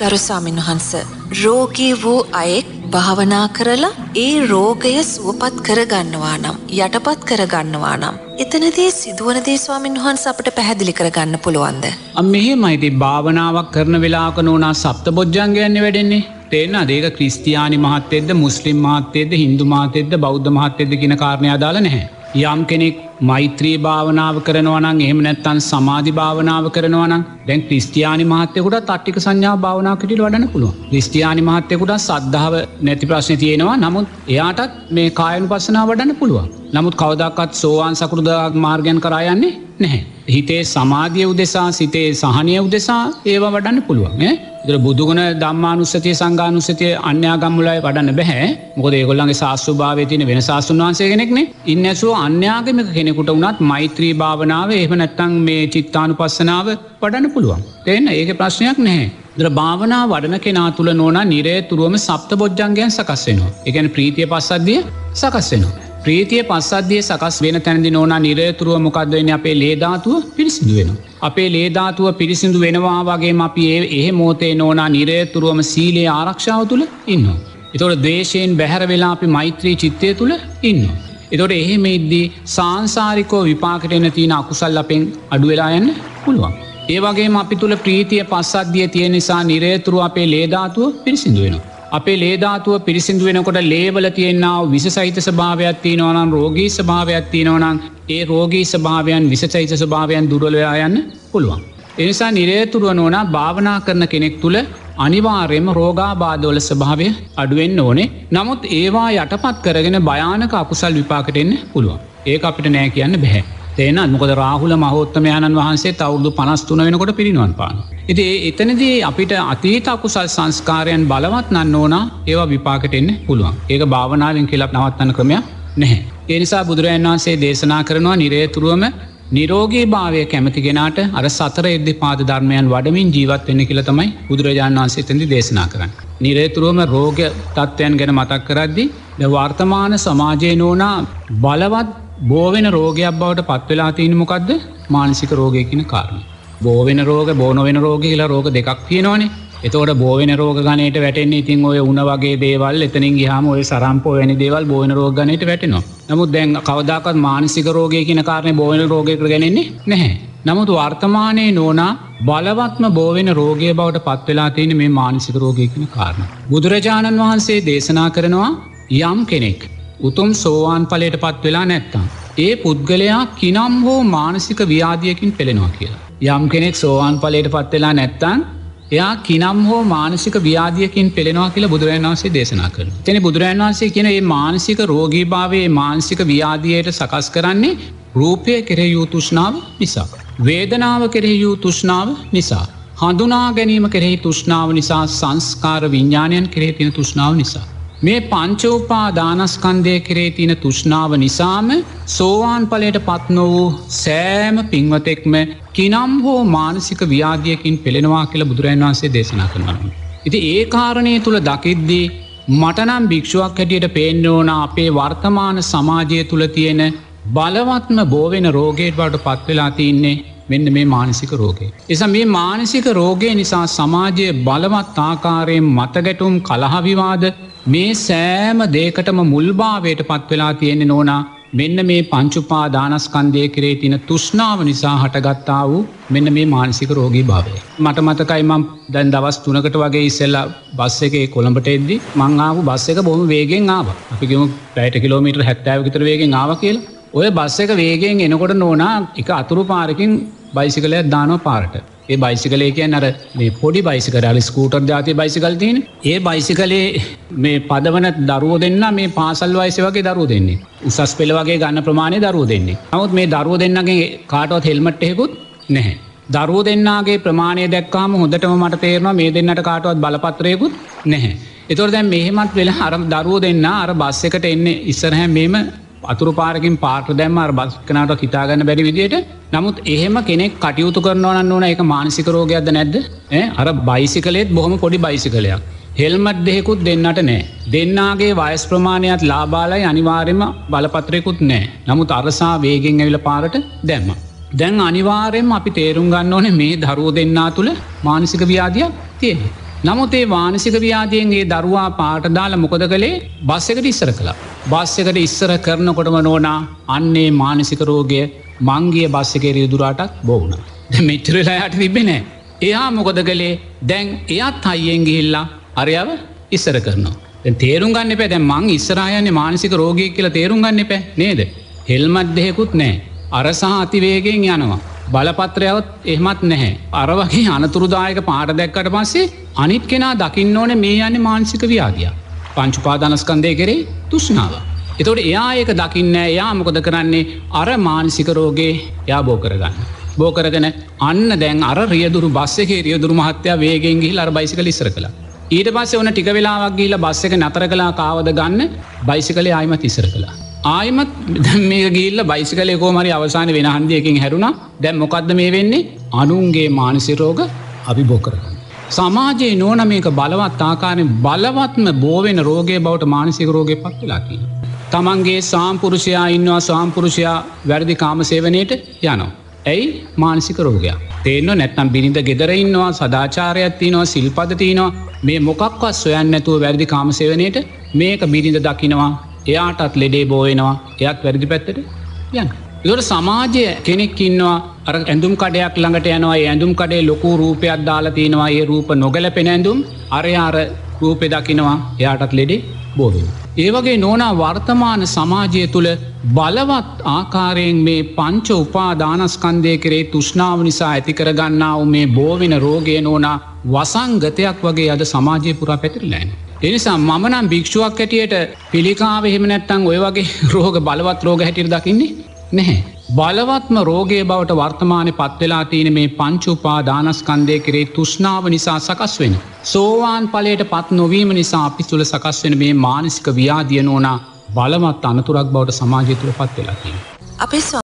ගරුස්වාමින් වහන්ස රෝගී වූ අයෙක් භාවනා කරලා ඒ රෝගය සුවපත් කරගන්නවා නම් යටපත් කරගන්නවා නම් එතනදී සිදුවන දේස්වාමින් වහන්ස අපට පැහැදිලි කරගන්න පුළුවන්ද. මෙහෙමයිති භාවනාවක් කරන වෙලාක නෝනා සප්ත බොජ්ජන්ගයන්න වැඩෙන්නේ තේන අදේක ක්‍රිස්තියානි මහත්තෙද මුස්ලිම් මහත්තේද හින්දු මාතෙද බෞද්ධ මහත්තෙද කියන කාරණය අදාල නැහැ. යම් කෙනෙක් මෛත්‍රී භාවනාව කරනවනන් එහම නැත්තන් සමාධි භාවනාව කරනවන දැන් ක්‍රිස්තියානි මහත්තයකුට තට්ටික සංඥා භාවනාකට වඩන පුළුව ක්‍රිස්තියානි මහත්තයකුට සද්ධාව නැති ප්‍රශ්න තියෙනවා. නමුත් එයාටත් මේ කායනු පස්සනා වඩන්න පුළුවන්. නමුත් කවදක්ත් සෝවාන් සකෘදක් මාර්ගයන් කරායන්නේ නැහැ. හිතේ සමාධිය උදෙසා සිතේ සහනය උදෙසා ඒවා වඩන්න පුළුවන් දර බුදුගුණ දම්මානුස්සතිය සංගානුස්සතිය අන්‍යාගම්මුලයි වඩන්න බැහැ. මොකද ඒගොල්ලන්ගේ ශාස්ත්‍ර භාවය තින වෙන ශාස්තුන් වහන්සේ කෙනෙක්නේ. ඉන්නැසුව අන්‍යාගමක කෙනෙකුට වනත් මෛත්‍රී භාවනාව එහම නැත්තං මේ චිත්තානු පස්සනාව වඩන්න පුළුවන්. තිෙන්න ඒක ප්‍රශ්නයක් නැහැ. දර භාවනා වඩන කෙනා තුළ නෝන නිරේ තුරුවම සප්ත බොජ්ජන්ගයන් සකස්වෙනවා. එකැන ප්‍රීතිය පස්සද්දිය සකස්වෙනවා. ප්‍රීතිය පස්සද්ධිය සකස් වෙන තැනදි නෝනා නිරතුරුව මොකක්දවෙන අපේ ලේධාතුව පිරිසිදු වෙන. අපේ ලේධාතුව පිරිසිදු වෙනවා වගේ අපි ඒ එහ මෝතේ නෝනා නිරේතුරුවම සීලේ ආරක්ෂාව තුළ ඉන්න. එතොට දේශයෙන් බැහැර වෙලා අපි මෛත්‍රී චිත්තය තුළ ඉන්න. එතොට එහෙම ඉද්දී සාංසාරිකෝ විපාකටෙන තියෙන අකුසල් අපෙන් අඩුවෙලා යන්න පුළුවන්. ඒවගේ අපි තුළ ප්‍රීතිය පස්සද්ධිය තියෙන නිසා නිරේතුරු අපේ ලේධාතුව පිරිසිදු වෙනවා. අපේ ලේධාතුව පිරිසිදු වෙනකොට ලේවල තියෙන්න්නාව විස සහිත ස්භාවයක් තියනවනම් රෝගී ස්භාවයක් තියෙනවනම් ඒ රෝගී ස්භාවයන් විසචෛත ස්භාවයන් දුරලයා යන්න පුළුවන්. එනිසා නිරේතුරුව නෝනා භාවනා කරන කෙනෙක් තුළ අනිවාර්යම රෝගාබාධවල ස්භාවය අඩුවෙන්න්න ඕනේ නමුත් ඒවා යටපත් කරගෙන භයානක අකුසල් විපාකටෙන්න පුළුවන් ඒ අපිට නෑ කියන්න බැහැ. තේන මොකද රාහුල මහෝත්තමයණන් වහන්සේ තවුරුදු පනස්තුන වෙනකොට පිරිනිවන් පාන. ඉති එතනදී අපිට අතීත අකුසල් සංස්කාරයන් බලවත් නන්න ඕනා ඒවා විපාකට එන්න පුළුවන් ඒක භාවනාවෙන් කෙලක් නවත්තන්න ක්‍රමයක් නැහැ. ඒනිසා බුදුරජන් වහන්සේ දේශනා කරනවා නිරේතුරුවම නිරෝගී භාවය කැමති ගෙනට අර සතර එද්දි පාද ධර්මයන් වඩමින් ජීවත් වෙන්න කියල තමයි බුදුරජාණන් වන්සේ තැදි දේශනා කරන්න. නිරේතුරුවම රෝග තත්ත්වයන් ගැන මතක් කරද්දි වර්තමාන සමාජය නෝනා බලවත් බෝවෙන රෝගයක් බවට පත්වෙලා තියෙන මොකක්ද මානසික රෝගයකින කාරණ. බෝවෙන රෝග බෝනොවෙන රෝග කියලා රෝග දෙකක් තියෙනවානේ එතවට බෝවෙන රෝග ගනයට වැටෙන්නේ ඉතින් ඔය උන වගේ දේවල් එතනින් ගහම ඔය සරම්පෝ වැනි දේවල් බෝවන රෝගනයට වැටෙනවා නමුත් දැන් කවදක්ත් මානසික රෝගය කියන කාරණය බෝවන රෝගයක ගැනෙන්නේ නැහැ. නමුත් වර්තමානයේ නෝනා බලවත්ම බෝවෙන රෝගය බවට පත්වෙලා තියෙන මේ මානසික රෝගයකන කාරණ. බුදුරජාණන් වහන්සේ දේශනා කරනවා යම් කෙනෙක්. උතුම් සෝවාන් පලට පත් වෙලා නැත්තම්. ඒ පුද්ගලයා කිනම් හෝ මානසික ව්‍යාදියකින් පෙළෙනවා කියලා. යම් කෙනෙක් සෝවාන් පලට පත්වෙලා නැත්තන් එයා කිනම් හෝ මානසික ව්‍යාදියකින් පෙළෙනවා කියලා බුදුරන් වන්සේ දේශනා කර. තැන බුදුරන් වන්සේ කියන ඒ මානසික රෝගී භාවයේ මානසික ව්‍යාදියයට සකස් කරන්නේ රූපය කෙරෙයූ තුෂ්නාව නිසා. වේදනාව කෙරෙහියූ තුෂ්නාව නිසා. හඳුනා ගැනීම කෙරෙහි තුෂ්නාව නිසා සංස්කාර විඤ්ඥාණයන් කෙරේ තින තුෂ්නාව නිසා. මේ පංචෝපා දානස්කන්දය කරේ තින තුෂ්නාව නිසාම සෝවාන් පලට පත් නො වූ සෑම පින්වතෙක්ම කිනම් හෝ මානසික ව්‍යාදියකින් පෙළෙනවා කියල බුදුරන් වන්සේ දේශනා කරනවා. ඉති ඒ කාරණය තුළ දකිද්දී මටනම් භික්ෂුවක් හැටියට පේෙන්න්නෝන අපේ වර්තමාන සමාජය තුළ තියෙන බලවත්ම බෝවෙන රෝගේට බට පත්වෙලා තියන්නේ මෙන්න මේ මානසික රෝගය. එස මේ මානසික රෝගය නිසා සමාජය බලවත් ආකාරයෙන් මතගැටුම් කලහවිවාද මේ සෑම දේකටම මුල්භාවයට පත්වෙලා තියෙන්නේ නෝනා. මෙන්න මේ පංචුපා දානස්කන්දය කරේ තින තුෂ්නාව නිසා හටගත්තා වූ මෙන්න මේ මානසික රෝගී භාවය. මට මතකයිමම් දැන් දවස් තුනකට වගේ ඉස්සෙල්ලා බස් එක කොළඹට එද්දි මංආපු බස් එක බොහම වේගෙන් ආව. අපිගම පැට කිලෝමීට හැත්තෑව විතර වේගෙන් ආව කියලා. ඔය බස් එක වේගෙන් එනකොට නෝනා එක අතුරු පාරකින් බයිසිකලයක් දානව පාරට. ඒ බයිසිකලේ කියන් අර මේ පොඩි බයිසිකරල ස්කූටර් ජාතිය බයිසිකල්තින ඒ බයිසිකලේ මේ පදවන දරුව දෙන්න මේ පාසල් වයිස වගේ දරුව දෙන්නේ උසස් පෙළ වගේ ගන්න ප්‍රමාණය දරුව දෙන්නේ නමුත් මේ දරුව දෙන්නගේ කාටවත් හෙල්මට්හෙකුත් නැහැ. දරුව දෙන්නගේ ප්‍රමාණය දැක්කාම හොඳටම මට තේරවා මේ දෙන්නට කාටවත් බලපත්‍රයකුත් නැහැ. එතොර දැන් මෙහෙමත් වෙලා අරම් දරුව දෙන්න අර බස් එකට එන්නේ ඉස්සරහැ මෙම අතුරු පාරකින් පාට දැම්ම අර බස්කනට හිතාගන්න බැරි විදියට නමුත් එහෙම කෙනෙක් කටයුතු කරනවන්න ඕන එක මානසික රෝගයක්ද නැද්ද අර බයිසිකලෙත් බොහොම පොඩි බයිසිකලයක්. හෙල්මට් දෙහෙකුත් දෙන්නට නෑ. දෙන්නාගේ වයස් ප්‍රමාණයක් ලාබාලයි අනිවාර්යම බලපත්‍රයකුත් නෑ. නමුත් අරසා වේගෙන් ඇවිල පාරට දැම්ම. දැන් අනිවාරයෙන් අපි තේරුම් ගන්න ඕන මේ දරුව දෙන්නා තුළ මානසික ව්‍යාධයක් තියෙන. නමුත් ඒ වානසික ව්‍යාධයෙන්ගේ දරුවා පාට දාලා මොකද කළේ බස් එකට ඉස්සර කලා. බස් එකට ඉස්සර කරනකොටම නෝනා අන්නේ මානසික රෝගය මංගිය බස් එක රියදුරාටත් බෝුණ. මෙච්චරලායට තිබෙනෑ. එයා මොකොද කළේ දැන් එයත් අයියෙන් ගිහිල්ලා අරයාව ඉස්සර කරනවා. තේරුම් ගන්න පැ දැ මං ඉස්සරහයන්නේ මානසික රෝගය කියලා තේරුම් ගන්න පැ නේද. හෙල්මත් දෙහෙකුත් නෑ. අරසහ අතිවේගෙන් යනවා. බලපත්‍රයවත් එහෙමත් නැහැ. අර වගේ අනතුරුදායක පාට දැක්කට පස්සේ අනිත් කෙනා දකින්න ඕන මේ යන්න මානසික ව්‍යාදිය. පංචුපාදනස්කන්දය කරේ තුෂ්නාව. එතොට එයා ඒක දකින්න එයා මොකොද කරන්නේ අර මානසික රෝගේ යා බෝ කරගන්න. බෝ කරගෙන අන්න දැන් අර රියදුරු බස්සගේ රියදුරු මහත්‍යයා වේගෙන් ගිහිල් අර බයිසිකල ඉස්සර කලා. ඊට පස්සේ ඕන ටික වෙලාවක් ගිහිල බස්ස එක නතර කලා කාවද ගන්න බයිසිකලේ ආයිමත් ඉස්සර කලා. ආයමත් මේ ගිල්ල බයිසිකලේ කෝමරි අවසාන වෙන හන්දියකින් හැරුණා දැම් මොකක්ද මේ වෙන්නේ අනුන්ගේ මානසිරෝග අපි බොකරගන්න. සමාජයේ නෝන මේක බලවත් ආකාරෙන් බලවත්ම බෝවෙන රෝගය බවට මානසික රෝගය පත්වෙලාකි. තමන්ගේ සාම්පුරුෂයා ඉන්නවා සාම්පුරුෂයා වැරදි කාමසේවනයට යනවා. ඇයි මානසික රෝගයක්. තේන්න නැත්තම් බිනිඳ ගෙදර ඉන්නවා සදාචාරයක්ත්තිනවා සිල්පදතිනවා මේ මොකක්වත් සොයන් නැතුව වැරදි කාමසේවනයට මේක බිරිඳ දකිනවා එයාටත් ලෙඩේ බෝවෙනවා එයත් වැරදි පැත්තට යන්න. යොට සමාජය කෙනෙක් ඉන්නවා අර ඇඳුම් කඩයක් ළඟට යනවා ඇඳුම් කඩේ ලොකු රූපයක් දාලා තියෙනවා ඒ රූප නොගල පෙනැඳුම් අරයාර රූපෙ දකිනවා එයාටත් ලෙඩේ බෝවෙන. ඒවගේ නෝනා වර්තමාන සමාජය තුළ බලවත් ආකාරයෙන් මේ පංච උපාදානස්කන්දය කරේ තුෂ්නාව නිසා ඇතිකරගන්නාව මේ බෝවෙන රෝගය නෝනා වසංගතයක් වගේ අද සමාජය පුරා පැතිරලෑන්. එනිසා මමනම් භික්ෂුවක් ඇටියට පිළිකාව එහෙම නැත්තං ඔය වගේ රෝග බලවත් රෝග හැටිර දකින්නේ නැහැ. බලවත්ම රෝගය බවට වර්තමානය පත්වෙලා තියෙන මේ පංචුපා දානස්කන්දය කරේ තුෂ්නාව නිසා සකස් වෙන. සෝවාන් පලට පත් නොවීම නිසා අපි තුළ සකස් වෙන මේ මානසික ව්‍යාදිය නෝනා බලවත් අනතුරක් බවට සමාජය තුළ පත් වෙලා තියෙන. අපේ